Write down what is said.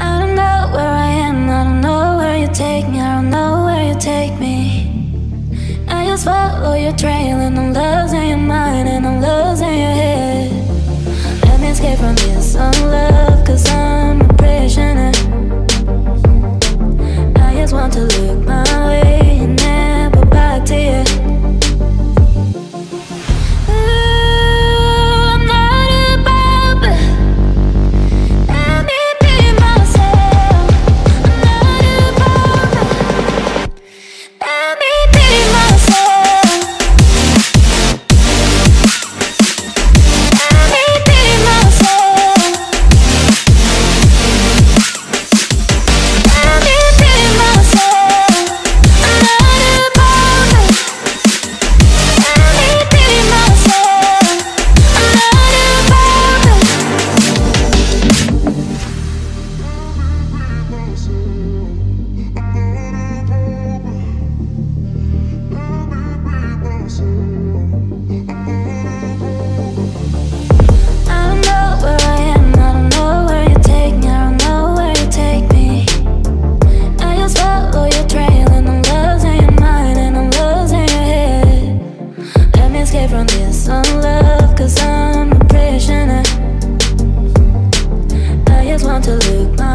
I don't know where I am, I don't know where you take me, I don't know where you take me. I just follow your trail and I'm losing your mind. want to lick my